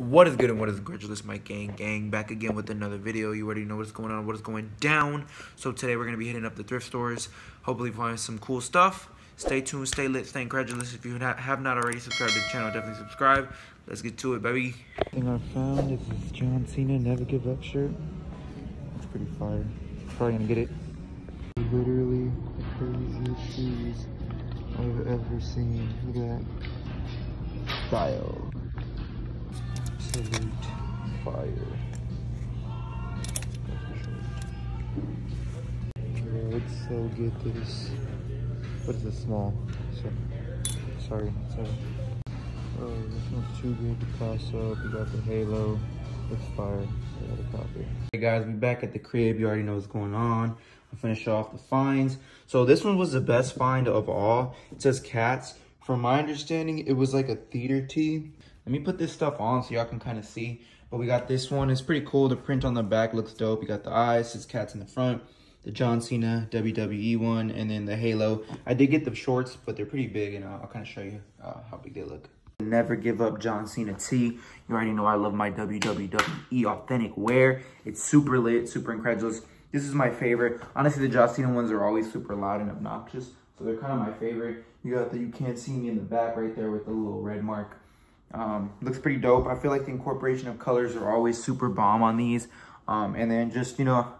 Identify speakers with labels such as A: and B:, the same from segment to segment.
A: What is good and what is incredulous, my gang gang back again with another video. You already know what's going on, what is going down. So today we're gonna be hitting up the thrift stores, hopefully find some cool stuff. Stay tuned, stay lit, stay incredulous. If you have not already subscribed to the channel, definitely subscribe. Let's get to it, baby.
B: thing I found is this John Cena Never Give Up shirt. It's pretty fire. Probably gonna get it. Literally the craziest shoes I've ever seen. Look at that. Style absolute fire. Yeah, it's so good this what is it small? So, sorry, sorry. Oh, this one's too good to pass up. We got the halo. It's fire. I.
A: Hey guys, we back at the crib. You already know what's going on. I'll finish off the finds. So this one was the best find of all. It says cats. From my understanding, it was like a theater tee let me put this stuff on so y'all can kind of see. But we got this one. It's pretty cool. The print on the back looks dope. You got the eyes. It's cats in the front. The John Cena WWE one. And then the Halo. I did get the shorts, but they're pretty big. And I'll, I'll kind of show you uh, how big they look. Never give up John Cena T. You already know I love my WWE authentic wear. It's super lit, super incredulous. This is my favorite. Honestly, the John Cena ones are always super loud and obnoxious. So they're kind of my favorite. You got the You Can't See Me in the back right there with the little red mark. Um, looks pretty dope. I feel like the incorporation of colors are always super bomb on these. Um, and then just, you know,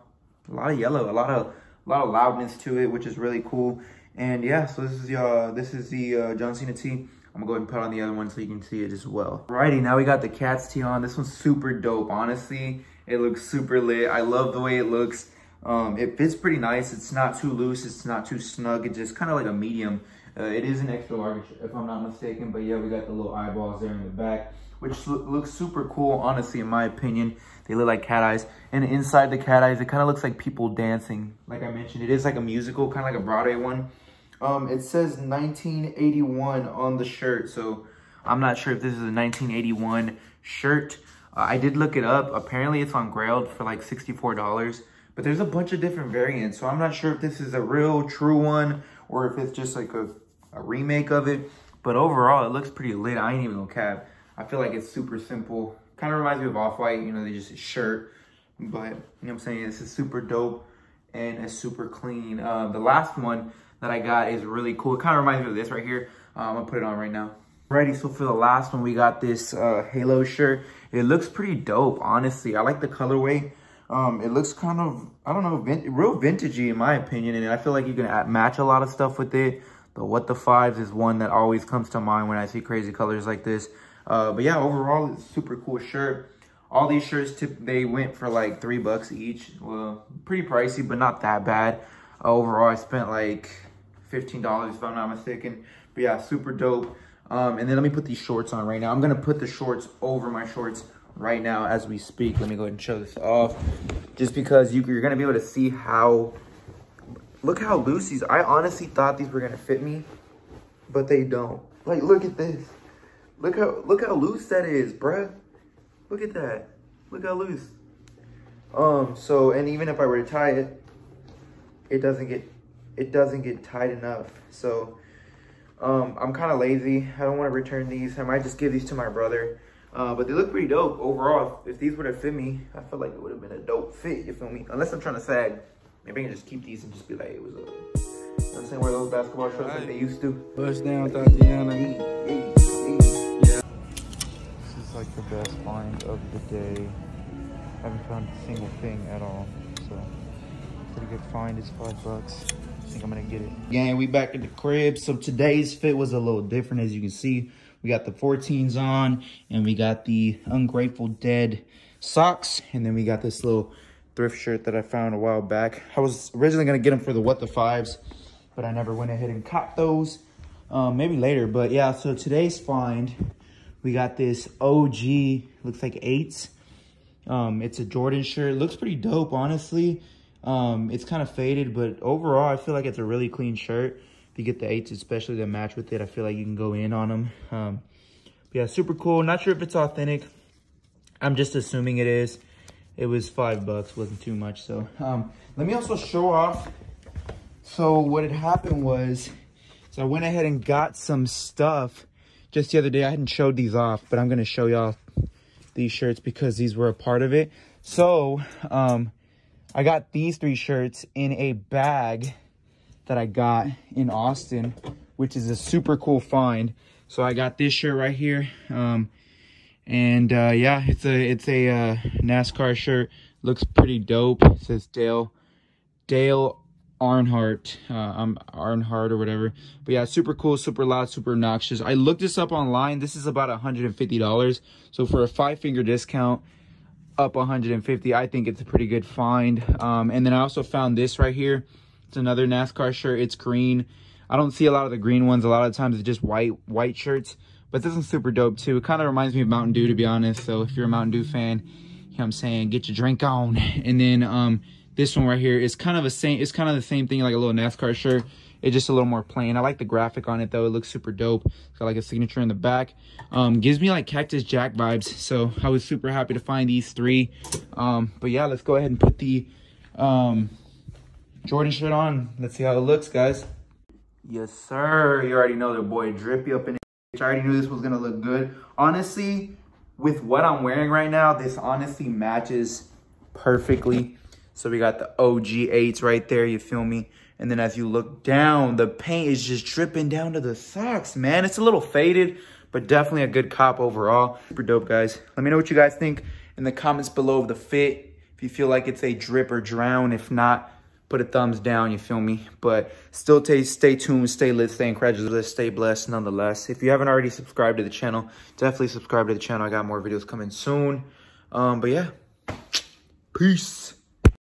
A: a lot of yellow, a lot of a lot of loudness to it, which is really cool. And yeah, so this is the uh, this is the uh, John Cena tee. I'm gonna go ahead and put on the other one so you can see it as well. Alrighty, now we got the Cats tee on. This one's super dope, honestly. It looks super lit. I love the way it looks. Um, it fits pretty nice. It's not too loose. It's not too snug. It's just kind of like a medium. Uh, it is an extra large, if I'm not mistaken. But yeah, we got the little eyeballs there in the back, which lo looks super cool, honestly, in my opinion. They look like cat eyes. And inside the cat eyes, it kind of looks like people dancing. Like I mentioned, it is like a musical, kind of like a Broadway one. Um, it says 1981 on the shirt, so I'm not sure if this is a 1981 shirt. Uh, I did look it up. Apparently, it's on Grailed for like $64. But there's a bunch of different variants, so I'm not sure if this is a real, true one or if it's just like a, a remake of it. But overall, it looks pretty lit. I ain't even gonna cap. I feel like it's super simple. Kind of reminds me of Off-White, you know, they just a shirt. But, you know what I'm saying? This is super dope and it's super clean. Uh, the last one that I got is really cool. It kind of reminds me of this right here. Uh, I'm gonna put it on right now. Ready, so for the last one, we got this uh, Halo shirt. It looks pretty dope, honestly. I like the colorway. Um, it looks kind of, I don't know, vin real vintagey in my opinion. And I feel like you can match a lot of stuff with it. The What the Fives is one that always comes to mind when I see crazy colors like this. Uh, but yeah, overall, it's super cool shirt. All these shirts, tip, they went for like three bucks each. Well, pretty pricey, but not that bad. Uh, overall, I spent like $15 if I'm not mistaken. But yeah, super dope. Um, and then let me put these shorts on right now. I'm going to put the shorts over my shorts right now as we speak. Let me go ahead and show this off. Just because you, you're going to be able to see how... Look how loose these... I honestly thought these were going to fit me, but they don't. Like, look at this. Look how look how loose that is, bruh. Look at that. Look how loose. Um, so, and even if I were to tie it, it doesn't get, it doesn't get tight enough. So, um, I'm kind of lazy. I don't want to return these. I might just give these to my brother. Uh, but they look pretty dope overall. If these would have fit me, I feel like it would have been a dope fit, you feel me? Unless I'm trying to sag. Maybe I can just keep these and just be like, it was a, you know what I'm saying, wear those basketball shorts like they used to.
B: Bust down, Thotiana. Yeah. This is like the best find of the day. I haven't found a single thing at all, so pretty good find. It's five bucks. I think I'm gonna get it.
A: Yeah, we back at the crib. So today's fit was a little different, as you can see. We got the 14s on, and we got the Ungrateful Dead socks, and then we got this little thrift shirt that I found a while back. I was originally going to get them for the What the Fives, but I never went ahead and caught those. Um, maybe later, but yeah, so today's find, we got this OG, looks like eights. Um, it's a Jordan shirt. Looks pretty dope, honestly. Um, it's kind of faded, but overall, I feel like it's a really clean shirt you get the eights, especially that match with it, I feel like you can go in on them. Um, yeah, super cool. Not sure if it's authentic. I'm just assuming it is. It was five bucks, wasn't too much. So um, let me also show off. So what had happened was, so I went ahead and got some stuff just the other day. I hadn't showed these off, but I'm gonna show y'all these shirts because these were a part of it. So, um, I got these three shirts in a bag that I got in Austin, which is a super cool find. So I got this shirt right here. Um, and uh, yeah, it's a it's a uh, NASCAR shirt. Looks pretty dope. It says Dale Dale Earnhardt, uh, I'm Earnhardt or whatever. But yeah, super cool, super loud, super obnoxious. I looked this up online. This is about $150. So for a five finger discount, up 150, I think it's a pretty good find. Um, and then I also found this right here. It's another NASCAR shirt. It's green. I don't see a lot of the green ones. A lot of times it's just white white shirts. But this one's super dope too. It kind of reminds me of Mountain Dew to be honest. So if you're a Mountain Dew fan, you know what I'm saying, get your drink on. And then um, this one right here is kind of a same. It's kind of the same thing, like a little NASCAR shirt. It's just a little more plain. I like the graphic on it though. It looks super dope. It's got like a signature in the back. Um, gives me like Cactus Jack vibes. So I was super happy to find these three. Um, but yeah, let's go ahead and put the um, Jordan shirt on. Let's see how it looks, guys. Yes, sir. You already know the boy drippy up in it. I already knew this was gonna look good. Honestly, with what I'm wearing right now, this honestly matches perfectly. So we got the OG8s right there, you feel me? And then as you look down, the paint is just dripping down to the socks, man. It's a little faded, but definitely a good cop overall. Super dope, guys. Let me know what you guys think in the comments below of the fit. If you feel like it's a drip or drown. If not, put a thumbs down, you feel me? But still stay, stay tuned, stay lit, stay incredulous, stay blessed nonetheless. If you haven't already subscribed to the channel, definitely subscribe to the channel. I got more videos coming soon. Um, but yeah, peace.